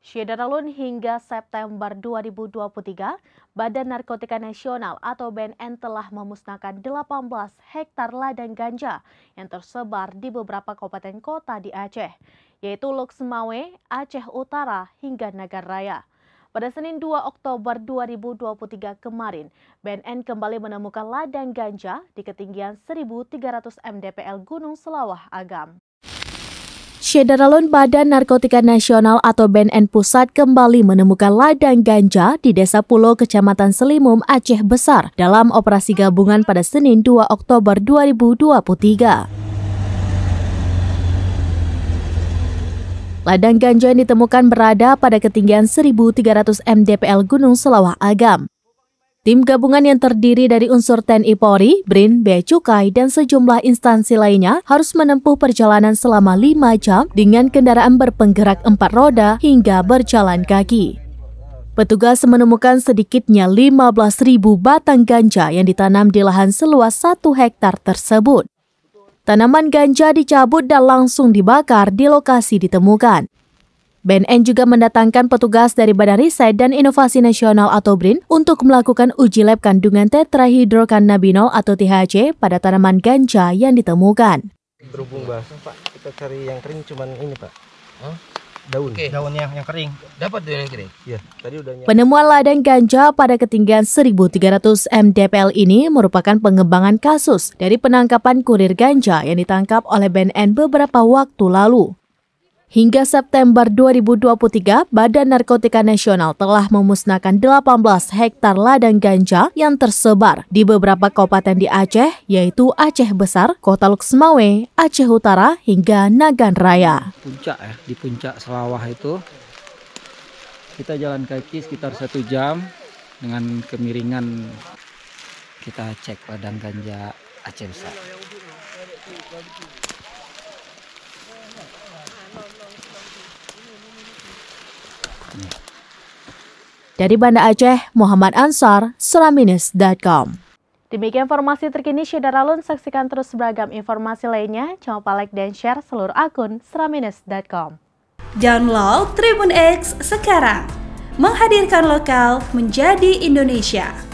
Syedaralun hingga September 2023, Badan Narkotika Nasional atau BNN telah memusnahkan 18 hektar ladang ganja yang tersebar di beberapa kabupaten kota di Aceh, yaitu Luksemawe, Aceh Utara, hingga Nagar Raya. Pada Senin 2 Oktober 2023 kemarin, BNN kembali menemukan ladang ganja di ketinggian 1.300 mdpl Gunung Selawah Agam. Syedaralun Badan Narkotika Nasional atau BNN Pusat kembali menemukan ladang ganja di Desa Pulau, Kecamatan Selimum, Aceh Besar dalam operasi gabungan pada Senin 2 Oktober 2023. Ladang ganja yang ditemukan berada pada ketinggian 1.300 mdpl Gunung Selawah Agam. Tim gabungan yang terdiri dari unsur TNI Polri, BRIN, Bea Cukai, dan sejumlah instansi lainnya harus menempuh perjalanan selama 5 jam dengan kendaraan berpenggerak empat roda hingga berjalan kaki. Petugas menemukan sedikitnya 15.000 batang ganja yang ditanam di lahan seluas 1 hektar tersebut. Tanaman ganja dicabut dan langsung dibakar di lokasi ditemukan. BNN juga mendatangkan petugas dari Badan Riset dan Inovasi Nasional atau BRIN untuk melakukan uji lab kandungan tetrahidrokannabinol atau THC pada tanaman ganja yang ditemukan. Berhubung basah Pak, kita cari yang kering cuman ini Pak. Huh? Daun. Oke. Daun yang yang kering. Dapat tuh yang kering. Iya, tadi udah. Penemuan ladang ganja pada ketinggian 1.300 mdpl ini merupakan pengembangan kasus dari penangkapan kurir ganja yang ditangkap oleh BNN beberapa waktu lalu. Hingga September 2023, Badan Narkotika Nasional telah memusnahkan 18 hektar ladang ganja yang tersebar di beberapa kabupaten di Aceh, yaitu Aceh Besar, Kota Luksemawe, Aceh Utara, hingga Nagan Raya. Puncak ya, di puncak Selawah itu kita jalan kaki sekitar satu jam dengan kemiringan kita cek ladang ganja Aceh Besar. Dari Banda Aceh, Muhammad Ansar, Selaminus.com. Demikian informasi terkini Syedaralun, saksikan terus beragam informasi lainnya. Jangan lupa like dan share seluruh akun seraminus.com. Download Tribun X sekarang, menghadirkan lokal menjadi Indonesia.